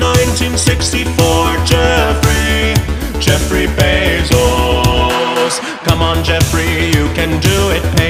1964 Jeffrey, Jeffrey Bezos. Come on, Jeffrey, you can do it. Pay